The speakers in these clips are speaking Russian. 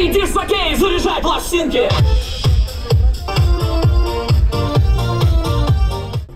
Эй, диск-жокей, заряжай пластинки!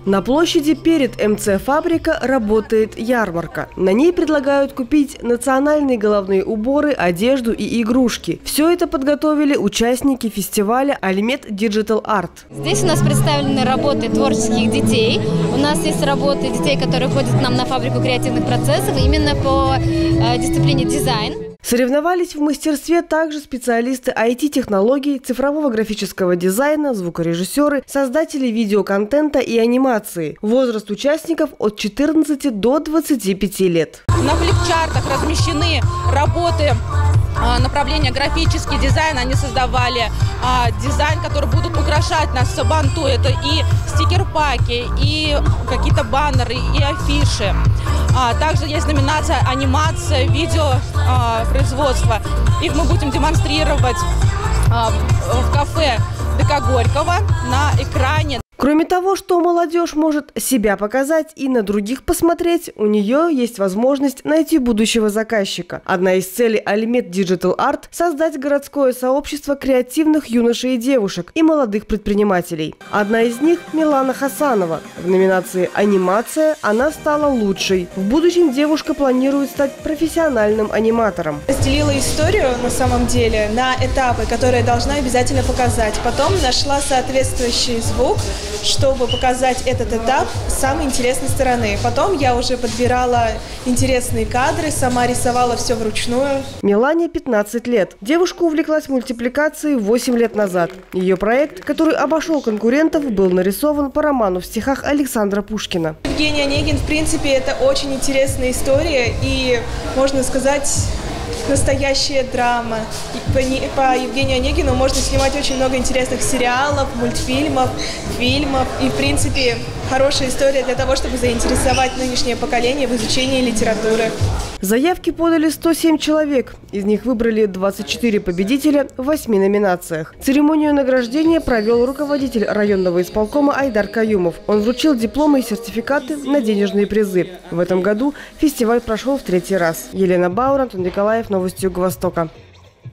На площади перед МЦ «Фабрика» работает ярмарка. На ней предлагают купить национальные головные уборы, одежду и игрушки. Все это подготовили участники фестиваля «Альмет Digital Art». Здесь у нас представлены работы творческих детей. У нас есть работы детей, которые ходят к нам на фабрику креативных процессов именно по э, дисциплине дизайн. Соревновались в мастерстве также специалисты IT-технологий, цифрового графического дизайна, звукорежиссеры, создатели видеоконтента и анимации. Возраст участников от 14 до 25 лет. На флипчартах размещены работы а, направления графический дизайн они создавали а, дизайн, который будут украшать нас в Сабанту. Это и стикер-паки, и какие-то баннеры, и афиши. А, также есть номинация анимация, видео а, производства. Их мы будем демонстрировать а, в кафе ДК Горького на экране. Кроме того, что молодежь может себя показать и на других посмотреть, у нее есть возможность найти будущего заказчика. Одна из целей Альмет Digital Art – создать городское сообщество креативных юношей и девушек и молодых предпринимателей. Одна из них – Милана Хасанова. В номинации «Анимация» она стала лучшей. В будущем девушка планирует стать профессиональным аниматором. Разделила историю на самом деле на этапы, которые должна обязательно показать. Потом нашла соответствующий звук – чтобы показать этот этап с самой интересной стороны. Потом я уже подбирала интересные кадры, сама рисовала все вручную. Милане 15 лет. Девушка увлеклась мультипликацией 8 лет назад. Ее проект, который обошел конкурентов, был нарисован по роману в стихах Александра Пушкина. Евгений Онегин, в принципе, это очень интересная история и, можно сказать, настоящая драма. По, по Евгению Онегину можно снимать очень много интересных сериалов, мультфильмов, фильмов. И, в принципе, хорошая история для того, чтобы заинтересовать нынешнее поколение в изучении литературы. Заявки подали 107 человек. Из них выбрали 24 победителя в 8 номинациях. Церемонию награждения провел руководитель районного исполкома Айдар Каюмов. Он вручил дипломы и сертификаты на денежные призы. В этом году фестиваль прошел в третий раз. Елена Баур, Антон Николаев, Новости Юго-Востока.